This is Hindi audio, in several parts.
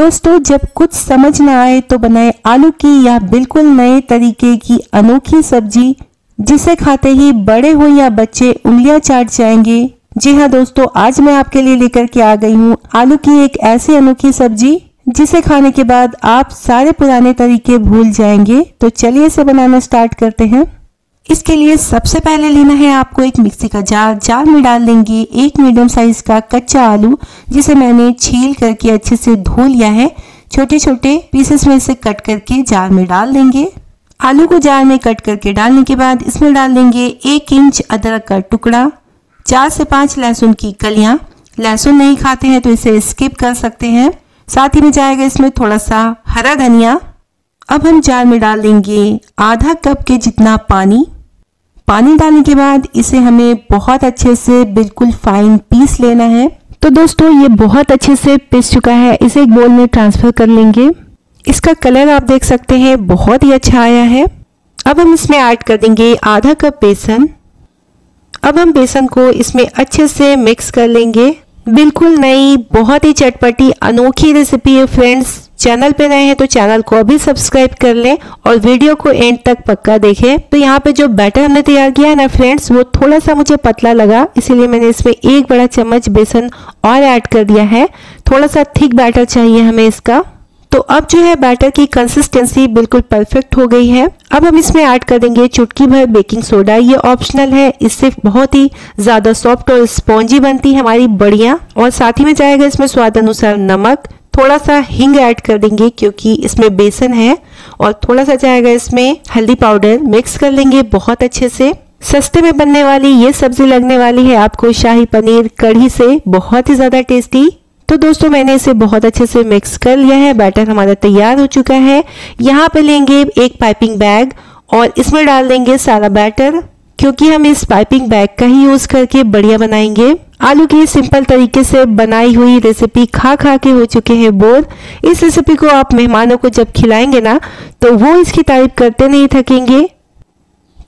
दोस्तों, जब कुछ समझ ना आए तो बनाए आलू की या बिल्कुल नए तरीके की अनोखी सब्ज़ी, जिसे खाते ही बड़े हो या बच्चे उंगलियाँ चाट जाएँगे। जी हाँ दोस्तों, आज मैं आपके लिए लेकर के आ गई हूँ आलू की एक ऐसी अनोखी सब्ज़ी, जिसे खाने के बाद आप सारे पुराने तरीके भूल जाएँगे। तो चलिए इसे बनाना स्टार्ट करते हैं। इसके लिए सबसे पहले लेना है आपको एक मिक्सी का जार। जार में डाल देंगे एक मीडियम साइज़ का कच्चा आलू, जिसे मैंने छील करके अच्छे से धो लिया है। छोटे छोटे पीसेस में से कट करके जार में डाल देंगे। आलू को जार में कट करके डालने के बाद इसमें डाल देंगे एक इंच अदरक का टुकड़ा, चार से पाँच लहसुन की कलियाँ। लहसुन नहीं खाते हैं तो इसे स्किप कर सकते हैं। साथ ही में जाएगा इसमें थोड़ा सा हरा धनिया। अब हम जार में डाल देंगे आधा कप के जितना पानी। पानी डालने के बाद इसे हमें बहुत अच्छे से बिल्कुल फाइन पीस लेना है। तो दोस्तों, ये बहुत अच्छे से पीस चुका है। इसे एक बोल में ट्रांसफ़र कर लेंगे। इसका कलर आप देख सकते हैं, बहुत ही अच्छा आया है। अब हम इसमें ऐड कर देंगे आधा कप बेसन। अब हम बेसन को इसमें अच्छे से मिक्स कर लेंगे। बिल्कुल नई, बहुत ही चटपटी, अनोखी रेसिपी है फ्रेंड्स चैनल पे नए हैं तो चैनल को अभी सब्सक्राइब कर लें और वीडियो को एंड तक पक्का देखें। तो यहाँ पे जो बैटर हमने तैयार किया है ना फ्रेंड्स वो थोड़ा सा मुझे पतला लगा, इसीलिए मैंने इसमें एक बड़ा चम्मच बेसन और ऐड कर दिया है। थोड़ा सा थिक बैटर चाहिए हमें इसका। तो अब जो है बैटर की कंसिस्टेंसी बिल्कुल परफेक्ट हो गई है। अब हम इसमें ऐड कर देंगे चुटकी भर बेकिंग सोडा ये ऑप्शनल है, इससे बहुत ही ज़्यादा सॉफ्ट और स्पॉन्जी बनती है हमारी बढ़िया। और साथ ही में जाएगा इसमें स्वाद अनुसार नमक। थोड़ा सा हिंग ऐड कर देंगे क्योंकि इसमें बेसन है। और थोड़ा सा जाएगा इसमें हल्दी पाउडर मिक्स कर लेंगे बहुत अच्छे से। सस्ते में बनने वाली ये सब्ज़ी लगने वाली है आपको शाही पनीर कढ़ी से। बहुत ही ज़्यादा टेस्टी तो दोस्तों, मैंने इसे बहुत अच्छे से मिक्स कर लिया है। बैटर हमारा तैयार हो चुका है। यहाँ पे लेंगे एक पाइपिंग बैग और इसमें डाल देंगे सारा बैटर क्योंकि हम इस पाइपिंग बैग का ही यूज़ करके बढ़िया बनाएँगे। आलू की सिंपल तरीके से बनाई हुई रेसिपी खा खा के हो चुके हैं बोर। इस रेसिपी को आप मेहमानों को जब खिलाएँगे ना तो वो इसकी तारीफ़ करते नहीं थकेंगे।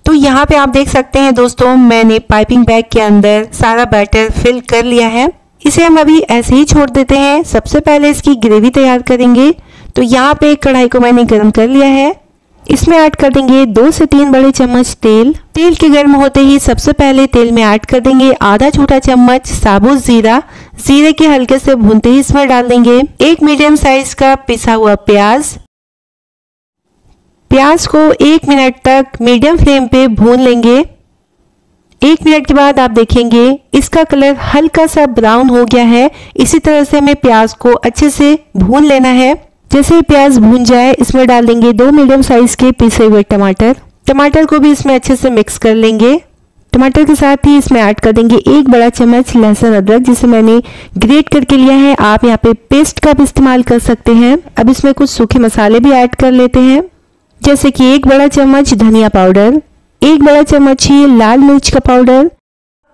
तो यहाँ पे आप देख सकते हैं दोस्तों, मैंने पाइपिंग बैग के अंदर सारा बैटर फिल कर लिया है। इसे हम अभी ऐसे ही छोड़ देते हैं। सबसे पहले इसकी ग्रेवी तैयार करेंगे। तो यहाँ पे एक कढ़ाई को मैंने गर्म कर लिया है। इसमें ऐड कर देंगे दो से तीन बड़े चम्मच तेल। तेल के गर्म होते ही सबसे पहले तेल में ऐड कर देंगे आधा छोटा चम्मच साबुत जीरा। जीरे के हल्के से भूनते ही इसमें डाल देंगे एक मीडियम साइज़ का पिसा हुआ प्याज। प्याज को एक मिनट तक मीडियम फ्लेम पे भून लेंगे। एक मिनट के बाद आप देखेंगे, इसका कलर हल्का सा ब्राउन हो गया है। इसी तरह से हमें प्याज को अच्छे से भून लेना है। जैसे ही प्याज भून जाए, इसमें डाल देंगे दो मीडियम साइज़ के पिसे हुए टमाटर। टमाटर को भी इसमें अच्छे से मिक्स कर लेंगे। टमाटर के साथ ही इसमें ऐड कर देंगे एक बड़ा चम्मच लहसुन अदरक, जिसे मैंने ग्रेट करके लिया है। आप यहाँ पे पेस्ट का भी इस्तेमाल कर सकते हैं। अब इसमें कुछ सूखे मसाले भी ऐड कर लेते हैं। जैसे कि एक बड़ा चम्मच धनिया पाउडर एक बड़ा चम्मच ही लाल मिर्च का पाउडर,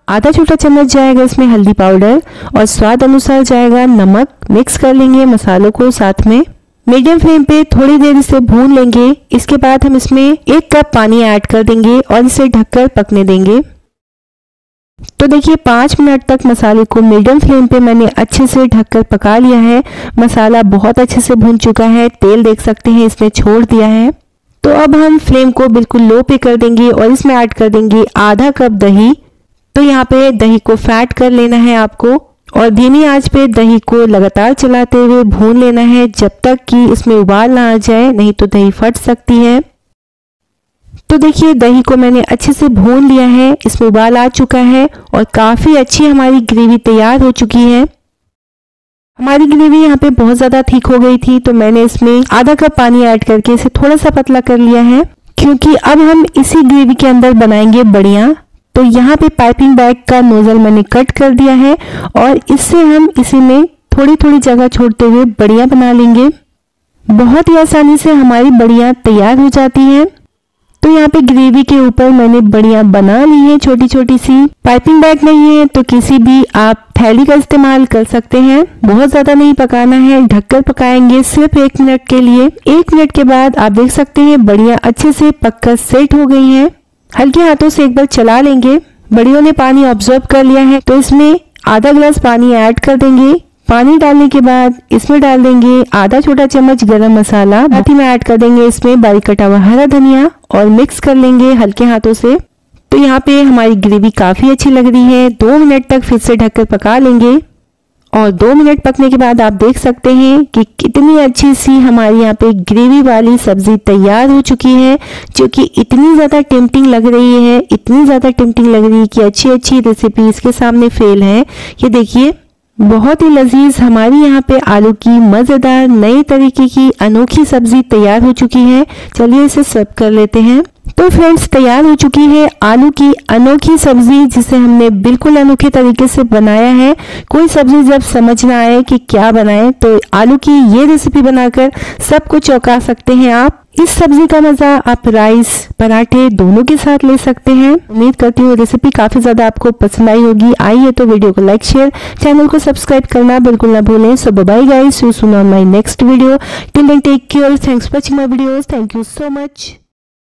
आधा छोटा चम्मच जाएगा इसमें हल्दी पाउडर और स्वाद अनुसार जाएगा नमक। मिक्स कर लेंगे मसालों को साथ में। मीडियम फ्लेम पे थोड़ी देर इसे भून लेंगे। इसके बाद हम इसमें एक कप पानी ऐड कर देंगे और इसे ढककर पकने देंगे। तो देखिए, पाँच मिनट तक मसाले को मीडियम फ्लेम पे मैंने अच्छे से ढककर पका लिया है। मसाला बहुत अच्छे से भून चुका है। तेल देख सकते हैं, इसने छोड़ दिया है। तो अब हम फ्लेम को बिल्कुल लो पे कर देंगे और इसमें ऐड कर देंगे आधा कप दही। तो यहाँ पे दही को फैट कर लेना है आपको और धीमी आँच पे दही को लगातार चलाते हुए भून लेना है जब तक कि इसमें उबाल ना आ जाए, नहीं तो दही फट सकती है। तो देखिए, दही को मैंने अच्छे से भून लिया है, इसमें उबाल आ चुका है और काफ़ी अच्छी हमारी ग्रेवी तैयार हो चुकी है। हमारी ग्रेवी यहाँ पे बहुत ज़्यादा ठीक हो गई थी तो मैंने इसमें आधा कप पानी ऐड करके इसे थोड़ा सा पतला कर लिया है। क्योंकि अब हम इसी ग्रेवी के अंदर बनाएँगे बढ़िया। तो यहाँ पे पाइपिंग बैग का नोजल मैंने कट कर दिया है और इससे हम इसी में थोड़ी थोड़ी जगह छोड़ते हुए बढ़िया बना लेंगे। बहुत ही आसानी से हमारी बढ़िया तैयार हो जाती है। तो यहाँ पे ग्रेवी के ऊपर मैंने बढ़िया बना ली है छोटी छोटी सी। पाइपिंग बैग नहीं है तो किसी भी आप थैली का इस्तेमाल कर सकते हैं। बहुत ज़्यादा नहीं पकाना है, ढककर पकाएँगे सिर्फ़ एक मिनट के लिए। एक मिनट के बाद आप देख सकते हैं, बढ़िया अच्छे से पक्का सेट हो गई है। हल्के हाथों से एक बार चला लेंगे। बड़ियों ने पानी ऑब्ज़र्व कर लिया है तो इसमें आधा ग्लास पानी ऐड कर देंगे। पानी डालने के बाद इसमें डाल देंगे आधा छोटा चम्मच गरम मसाला। साथ में ऐड कर देंगे इसमें बारीक कटा हुआ हरा धनिया और मिक्स कर लेंगे हल्के हाथों से। तो यहाँ पे हमारी ग्रेवी काफ़ी अच्छी लग रही है। दो मिनट तक फिर से ढककर पका लेंगे। और दो मिनट पकने के बाद आप देख सकते हैं कि कितनी अच्छी सी हमारी यहाँ पे ग्रेवी वाली सब्ज़ी तैयार हो चुकी है, जो कि इतनी ज़्यादा टेम्पटिंग लग रही है, इतनी ज़्यादा टेम्पटिंग लग रही है कि अच्छी अच्छी रेसिपी इसके सामने फेल है। ये देखिए बहुत ही लजीज हमारी यहाँ पे आलू की मज़ेदार नई तरीके की अनोखी सब्ज़ी तैयार हो चुकी है। चलिए इसे सर्व कर लेते हैं। तो फ्रेंड्स, तैयार हो चुकी है आलू की अनोखी सब्ज़ी, जिसे हमने बिल्कुल अनोखे तरीके से बनाया है। कोई सब्ज़ी जब समझ ना आए कि क्या बनाए तो आलू की ये रेसिपी बनाकर सबको चौंका सकते हैं आप। इस सब्ज़ी का मज़ा आप राइस पराठे दोनों के साथ ले सकते हैं। उम्मीद करती हूँ रेसिपी काफ़ी ज़्यादा आपको पसंद आई होगी। आई है तो वीडियो को लाइक शेयर चैनल को सब्सक्राइब करना बिल्कुल ना भूलें। So bye guys you soon on my next video till take care thanks for watching my videos thank you so much